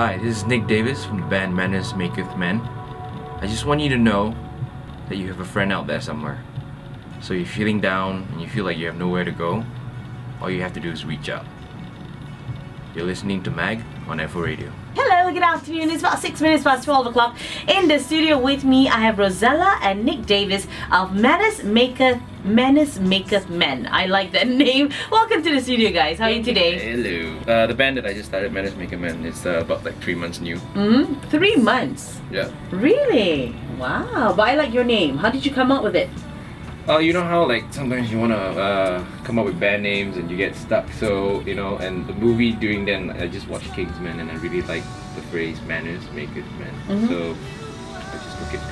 Hi, this is Nick Davis from the band Manners Maketh Man. I just want you to know that you have a friend out there somewhere. So you're feeling down and you feel like you have nowhere to go, all you have to do is reach out. You're listening to Mag on AFO Radio. Hello, good afternoon. It's about six minutes past 12 o'clock. In the studio with me, I have Rozella and Nick Davis of Menace Maker Manners Maketh Man. I like that name. Welcome to the studio, guys. How are you today? Hello. Uh, the band that I just started, Manners Maketh Man, is uh, about like three months new. hmm Three months. Yeah. Really? Wow. But I like your name. How did you come up with it? Oh, you know how like sometimes you wanna uh, come up with band names and you get stuck. So you know, and the movie during then I just watched Kingsman and I really liked the phrase "manners make it men." Mhm. So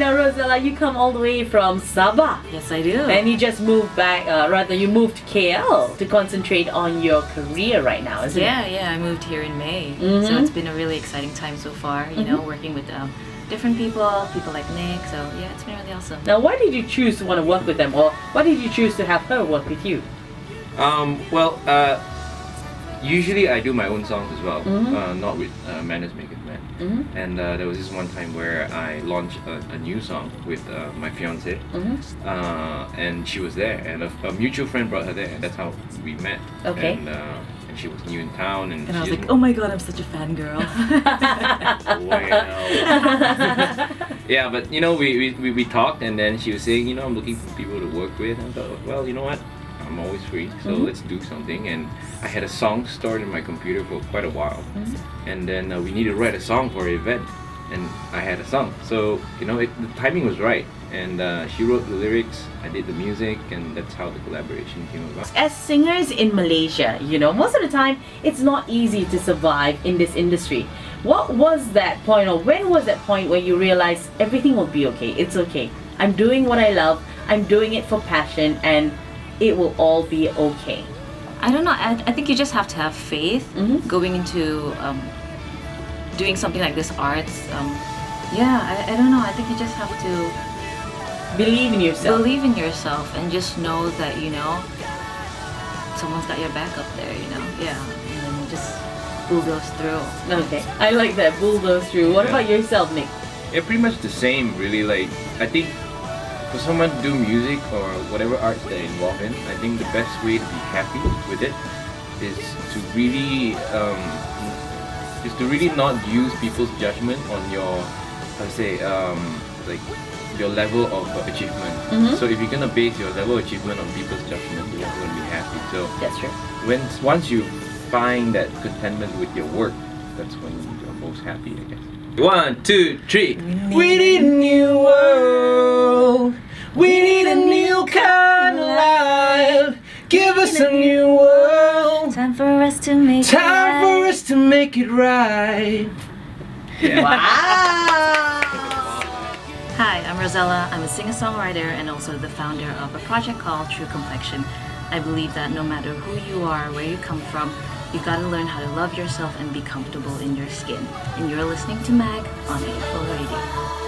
Now, Rozella, you come all the way from Sabah. Yes, I do. And you just moved back, uh, rather, you moved to KL to concentrate on your career right now, isn't yeah, it? yeah. yeah. I moved here in May, Mhm. so it's been a really exciting time so far. You know, working with um, different people, people like Nick. So yeah, it's been really awesome. Now, why did you choose to want to work with them, or why did you choose to have her work with you? Um, well, uh, usually I do my own songs as well, Mhm. uh, not with uh, Manners Maketh Man. Mhm. And uh, there was this one time where I launched a, a new song with uh, my fiance, Mhm. uh, and she was there, and a, a mutual friend brought her there, and that's how we met. Okay. And, uh, and she was new in town, and, And I was like, oh my god, I'm such a fangirl. Yeah, but you know, we, we, we, we talked, and then she was saying, you know, I'm looking for people to work with. And I thought, well, you know what? I'm always free, so Mhm. let's do something. And I had a song stored in my computer for quite a while, and then uh, we needed to write a song for an event, and I had a song. So you know, it, the timing was right, and uh, she wrote the lyrics, I did the music, and that's how the collaboration came about. As singers in Malaysia, you know, most of the time it's not easy to survive in this industry. What was that point, or when was that point where you realized everything will be okay? It's okay. I'm doing what I love. I'm doing it for passion, and it will all be okay. I don't know. I, I think you just have to have faith Mhm. going into um, doing something like this arts. Um, yeah, I, I don't know. I think you just have to Believe in yourself. believe in yourself and just know that you know someone's got your back up there. You know, yeah, and then you just bulldoze through. Okay, I like that. Bulldoze through. What Yeah. about yourself, Nick? Yeah, pretty much the same, really. Like, I think for someone to do music or whatever arts they're involved in, I think the best way to be happy with it is to really, um, is to really not use people's judgment on your, how to say, um, like your level of achievement. Mhm. So if you're gonna base your level of achievement on people's judgment, you're not gonna be happy. So That's true. when once you find that contentment with your work, that's when you're most happy, I guess. One, two, three. We need a new world. Give us a new world. Time for us to make Time for us to make it right. Yeah. Wow. Hi, I'm Rozella. I'm a singer-songwriter and also the founder of a project called True Complexion. I believe that no matter who you are, where you come from, you gotta learn how to love yourself and be comfortable in your skin. And you're listening to Mag on AFO Radio.